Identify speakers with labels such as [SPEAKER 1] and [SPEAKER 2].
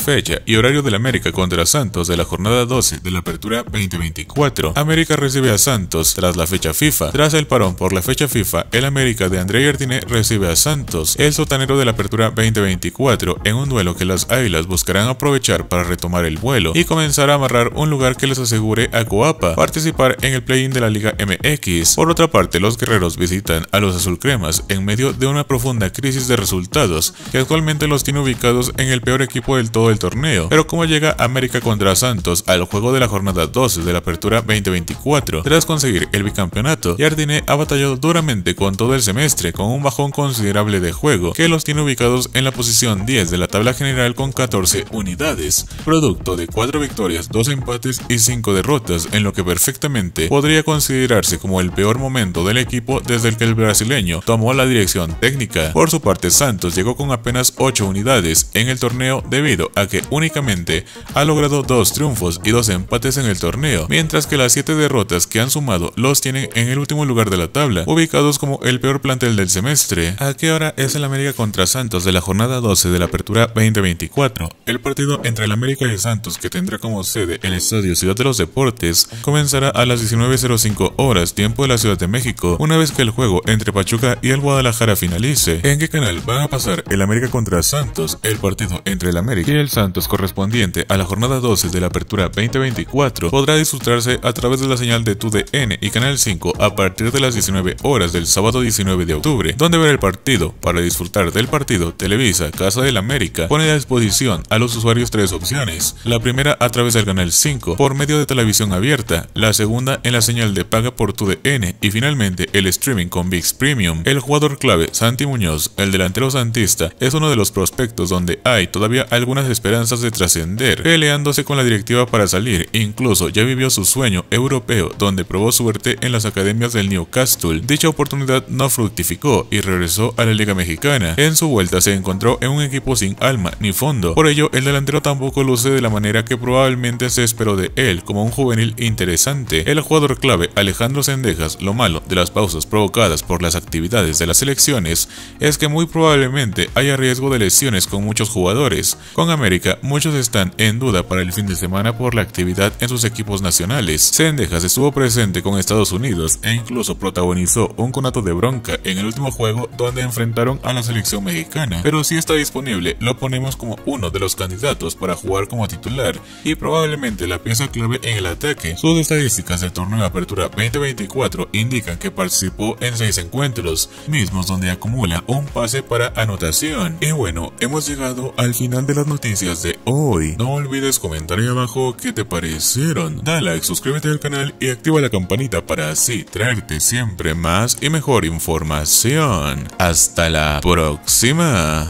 [SPEAKER 1] Fecha y horario del América contra Santos de la jornada 12 de la Apertura 2024. América recibe a Santos tras la fecha FIFA. Tras el parón por la fecha FIFA, el América de André Jardine recibe a Santos, el sotanero de la Apertura 2024, en un duelo que las Águilas buscarán aprovechar para retomar el vuelo y comenzar a amarrar un lugar que les asegure a Coapa participar en el play-in de la Liga MX. Por otra parte, los guerreros visitan a los azulcremas en medio de una profunda crisis de resultados que actualmente los tiene ubicados en el peor equipo del todo el torneo. Pero como llega América contra Santos al juego de la jornada 12 de la apertura 2024, tras conseguir el bicampeonato, Jardine ha batallado duramente con todo el semestre con un bajón considerable de juego que los tiene ubicados en la posición 10 de la tabla general con 14 unidades, producto de 4 victorias, 2 empates y 5 derrotas, en lo que perfectamente podría considerarse como el peor momento del equipo desde el que el brasileño tomó la dirección técnica. Por su parte, Santos llegó con apenas 8 unidades en el torneo debido a que únicamente ha logrado dos triunfos y dos empates en el torneo, mientras que las siete derrotas que han sumado los tienen en el último lugar de la tabla, ubicados como el peor plantel del semestre. ¿A qué hora es el América contra Santos de la jornada 12 de la Apertura 2024? El partido entre el América y Santos, que tendrá como sede el Estadio Ciudad de los Deportes, comenzará a las 19.05 horas, tiempo de la Ciudad de México, una vez que el juego entre Pachuca y el Guadalajara finalice. ¿En qué canal van a pasar el América contra Santos? El partido entre el América y el Santos correspondiente a la jornada 12 de la Apertura 2024 podrá disfrutarse a través de la señal de TUDN y Canal 5 a partir de las 19 horas del sábado 19 de octubre, donde ver el partido. Para disfrutar del partido, Televisa, Casa del América, pone a disposición a los usuarios tres opciones. La primera a través del Canal 5, por medio de televisión abierta, la segunda en la señal de paga por TUDN y finalmente el streaming con VIX Premium. El jugador clave, Santi Muñoz, el delantero santista, es uno de los prospectos donde hay todavía algunas esperanzas de trascender, peleándose con la directiva para salir, incluso ya vivió su sueño europeo donde probó suerte en las academias del Newcastle. Dicha oportunidad no fructificó y regresó a la Liga Mexicana. En su vuelta se encontró en un equipo sin alma ni fondo, por ello el delantero tampoco luce de la manera que probablemente se esperó de él como un juvenil interesante. El jugador clave Alejandro Sendejas, lo malo de las pausas provocadas por las actividades de las elecciones es que muy probablemente haya riesgo de lesiones con muchos jugadores. Con América, muchos están en duda para el fin de semana por la actividad en sus equipos nacionales. Sendejas estuvo presente con Estados Unidos e incluso protagonizó un conato de bronca en el último juego donde enfrentaron a la selección mexicana. Pero si está disponible, lo ponemos como uno de los candidatos para jugar como titular y probablemente la pieza clave en el ataque. Sus estadísticas del torneo de apertura 2024 indican que participó en 6 encuentros, mismos donde acumula un pase para anotación. Y bueno, hemos llegado al final de las noticias de hoy. No olvides comentar ahí abajo qué te parecieron. Dale like, suscríbete al canal y activa la campanita para así traerte siempre más y mejor información. Hasta la próxima.